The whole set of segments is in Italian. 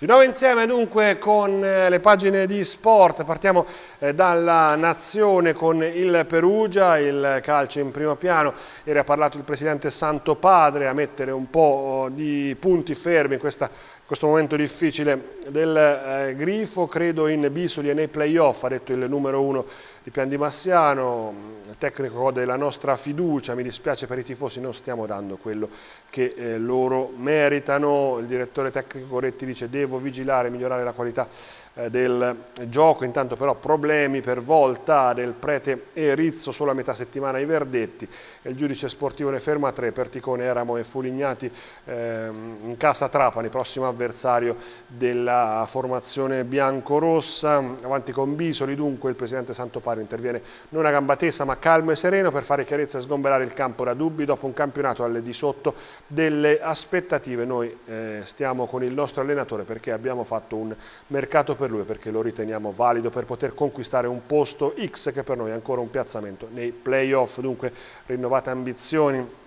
Di nuovo insieme dunque con eh, le pagine di sport, partiamo eh, dalla nazione con il Perugia, il calcio in primo piano, ieri ha parlato il presidente Santo Padre a mettere un po' oh, di punti fermi in questa questo momento difficile del eh, Grifo, credo in Bisoli e nei playoff, ha detto il numero uno di Pian di Massiano, il tecnico della nostra fiducia, mi dispiace per i tifosi, non stiamo dando quello che eh, loro meritano, il direttore tecnico Coretti dice devo vigilare, migliorare la qualità eh, del gioco, intanto però problemi per volta del Prete e Rizzo solo a metà settimana ai Verdetti, il giudice sportivo ne ferma tre, Perticone, Eramo e Fulignati ehm, in casa Trapani, prossimo avversario della formazione bianco-rossa, avanti con Bisoli dunque il presidente Santopari interviene non a gamba tesa ma calmo e sereno per fare chiarezza e sgomberare il campo da dubbi dopo un campionato al di sotto delle aspettative. Noi eh, stiamo con il nostro allenatore perché abbiamo fatto un mercato per lui perché lo riteniamo valido per poter conquistare un posto X che per noi è ancora un piazzamento nei playoff, dunque rinnovate ambizioni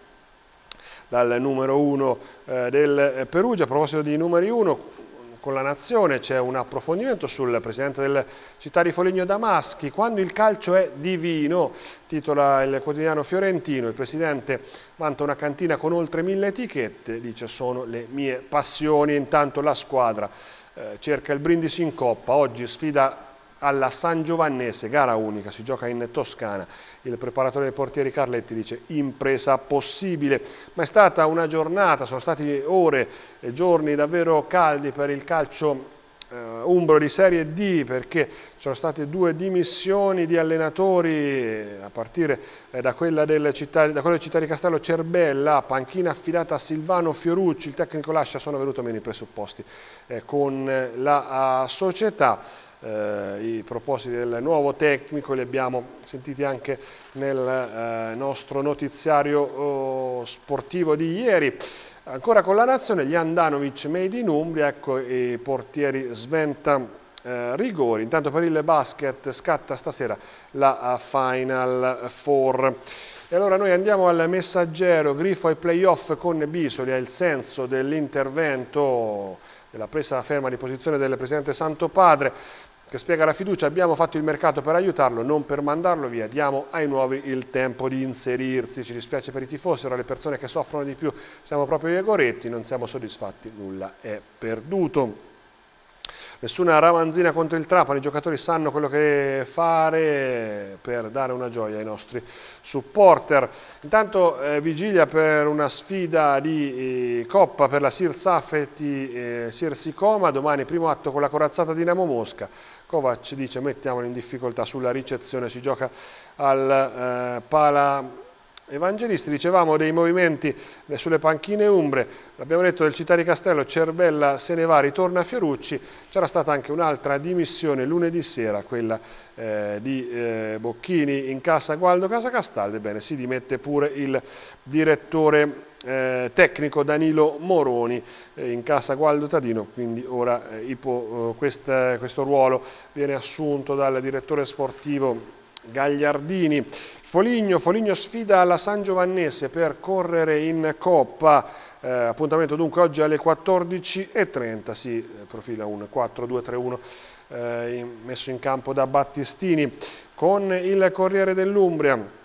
dal numero uno eh, del Perugia. A proposito di numeri uno, con la Nazione c'è un approfondimento sul presidente del Città di Foligno Damaschi. Quando il calcio è divino, titola il quotidiano fiorentino, il presidente vanta una cantina con oltre mille etichette, dice sono le mie passioni, intanto la squadra eh, cerca il brindisi in coppa, oggi sfida alla San Giovannese, gara unica, si gioca in Toscana. Il preparatore dei portieri Carletti dice impresa possibile, ma è stata una giornata, sono stati ore e giorni davvero caldi per il calcio umbro di Serie D perché ci sono state due dimissioni di allenatori a partire eh, da, quella città, da quella del città di Castello Cerbella, panchina affidata a Silvano Fiorucci, il tecnico lascia, sono venuti meno i presupposti eh, con la società eh, i propositi del nuovo tecnico, li abbiamo sentiti anche nel eh, nostro notiziario oh, sportivo di ieri. Ancora con la nazione, gli Andanovic made in Umbria, ecco i portieri Sventa eh, rigori. Intanto per il basket scatta stasera la Final Four. E allora noi andiamo al messaggero, grifo ai playoff con Bisoli, è il senso dell'intervento, della presa ferma di posizione del Presidente Santo Padre che spiega la fiducia, abbiamo fatto il mercato per aiutarlo, non per mandarlo via, diamo ai nuovi il tempo di inserirsi, ci dispiace per i tifosi, ora le persone che soffrono di più siamo proprio i Goretti, non siamo soddisfatti, nulla è perduto. Nessuna ramanzina contro il Trapani, i giocatori sanno quello che fare per dare una gioia ai nostri supporter. Intanto eh, vigilia per una sfida di eh, Coppa per la Sir Safeti eh, Sir Sicoma, domani primo atto con la corazzata Dinamo Mosca. Kovac dice mettiamolo in difficoltà sulla ricezione, si gioca al eh, Pala Evangelisti, dicevamo dei movimenti sulle panchine umbre, l'abbiamo detto del Città di Castello, Cervella se ne va, ritorna a Fiorucci, c'era stata anche un'altra dimissione lunedì sera, quella eh, di eh, Bocchini in casa Gualdo Casa Castaldo, ebbene si dimette pure il direttore eh, tecnico Danilo Moroni eh, in casa Gualdo Tadino, quindi ora eh, ipo, questa, questo ruolo viene assunto dal direttore sportivo Gagliardini. Foligno, Foligno sfida la San Giovannese per correre in Coppa. Eh, appuntamento dunque oggi alle 14.30, si eh, profila un 4-2-3-1 eh, messo in campo da Battistini con il Corriere dell'Umbria.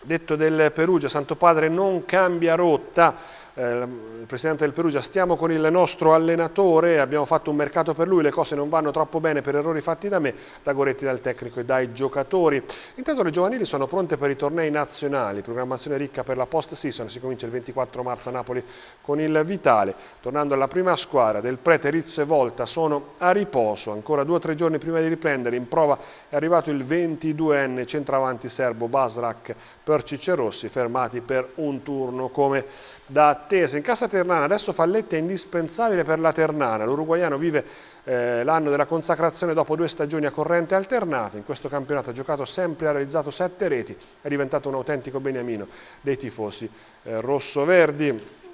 Detto del Perugia, Santo Padre non cambia rotta, il presidente del Perugia, stiamo con il nostro allenatore, abbiamo fatto un mercato per lui, le cose non vanno troppo bene per errori fatti da me, da Goretti dal tecnico e dai giocatori. Intanto le giovanili sono pronte per i tornei nazionali, programmazione ricca per la post-season, si comincia il 24 marzo a Napoli con il Vitale. Tornando alla prima squadra del Prete, Rizzo e Volta sono a riposo, ancora due o tre giorni prima di riprendere, in prova è arrivato il 22enne centravanti serbo Basrak per Cicerossi, fermati per un turno come da attesa. In casa Ternana adesso Falletti è indispensabile per la Ternana, l'uruguaiano vive eh, l'anno della consacrazione dopo due stagioni a corrente alternata, in questo campionato ha giocato sempre, ha realizzato sette reti, è diventato un autentico beniamino dei tifosi eh, rosso-verdi.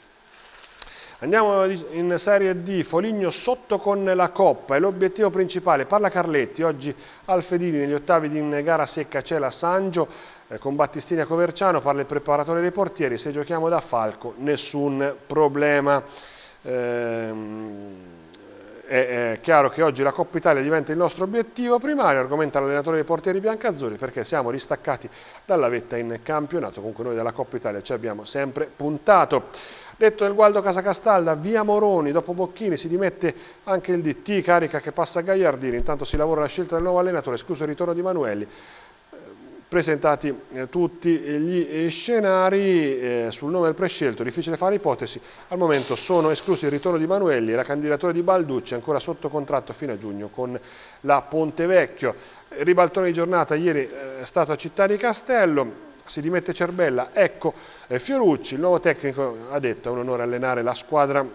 Andiamo in Serie D, Foligno sotto con la Coppa, è l'obiettivo principale, parla Carletti, oggi Alfedini negli ottavi di gara secca c'è la Sangio, eh, con Battistini a Coverciano, parla il preparatore dei portieri, se giochiamo da Falco nessun problema. Ehm, è chiaro che oggi la Coppa Italia diventa il nostro obiettivo primario, argomenta l'allenatore dei portieri biancazzurri, perché siamo distaccati dalla vetta in campionato, comunque noi dalla Coppa Italia ci abbiamo sempre puntato. Detto del Gualdo Casacastalda, via Moroni, dopo Bocchini si dimette anche il DT, carica che passa a Gagliardini, intanto si lavora la scelta del nuovo allenatore, escluso il ritorno di Manuelli. Presentati eh, tutti gli scenari eh, sul nome del prescelto, difficile fare ipotesi, al momento sono esclusi il ritorno di Manuelli e la candidatura di Balducci ancora sotto contratto fino a giugno con la Pontevecchio. Ribaltone di giornata ieri eh, è stato a Città di Castello, si dimette Cerbella, ecco eh, Fiorucci, il nuovo tecnico ha detto è un onore allenare la squadra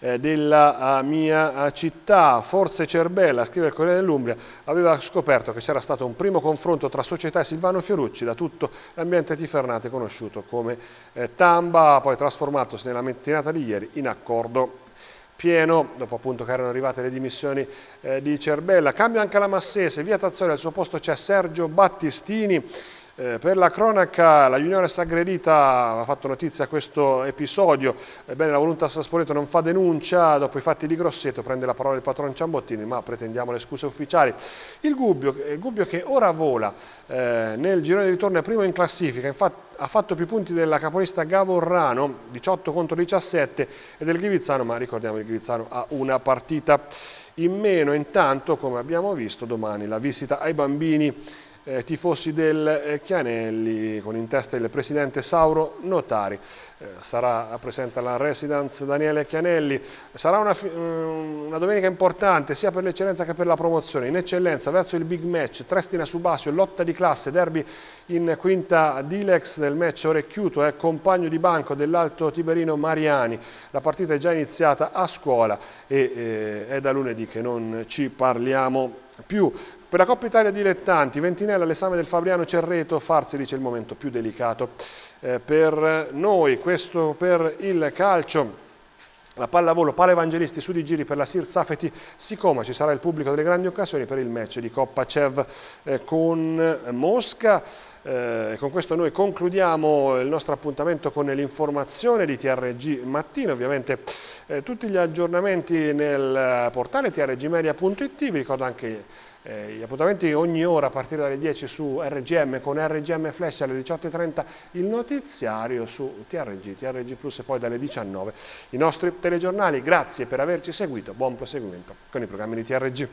eh, della mia eh, città, Forze Cerbella, scrive il Corriere dell'Umbria, aveva scoperto che c'era stato un primo confronto tra società e Silvano Fiorucci, da tutto l'ambiente tifernate conosciuto come Tamba, poi trasformatosi nella mattinata di ieri in accordo pieno, dopo appunto che erano arrivate le dimissioni eh, di Cerbella. Cambia anche la Massese, via Tazzoli, al suo posto c'è Sergio Battistini, eh, per la cronaca la Juniores aggredita ha fatto notizia a questo episodio, ebbene la Voluntas Spoleto non fa denuncia, dopo i fatti di Grosseto prende la parola il patron Ciambottini, ma pretendiamo le scuse ufficiali. Il Gubbio, il eh, Gubbio che ora vola eh, nel girone di ritorno è primo in classifica, infatti ha fatto più punti della capolista Gavorrano, 18 contro 17, e del Ghivizzano, ma ricordiamo che il Ghivizzano ha una partita in meno. Intanto, come abbiamo visto, domani la visita ai bambini eh, tifosi del eh, Chianelli con in testa il presidente Sauro Notari. Eh, sarà presente alla residence Daniele Chianelli. Sarà una, una domenica importante sia per l'eccellenza che per la promozione. In eccellenza verso il big match, Trestina Subasio, lotta di classe, derby in quinta Dilex del match Orecchiuto, è compagno di banco dell'Alto Tiberino Mariani. La partita è già iniziata a scuola e eh, è da lunedì che non ci parliamo più. Per la Coppa Italia dilettanti, Ventinella, l'esame del Fabriano Cerreto, Farsi dice il momento più delicato eh, per noi, questo per il calcio. La pallavolo, palla evangelisti su di giri per la Sir Safeti Sicoma, ci sarà il pubblico delle grandi occasioni per il match di Coppa Cev eh, con Mosca. Eh, con questo noi concludiamo il nostro appuntamento con l'informazione di TRG Mattina, ovviamente eh, tutti gli aggiornamenti nel portale trgmedia.it, vi ricordo anche eh, gli appuntamenti ogni ora a partire dalle 10 su RGM con RGM Flash alle 18.30 il notiziario su TRG, TRG Plus e poi dalle 19 i nostri telegiornali. Grazie per averci seguito, buon proseguimento con i programmi di TRG.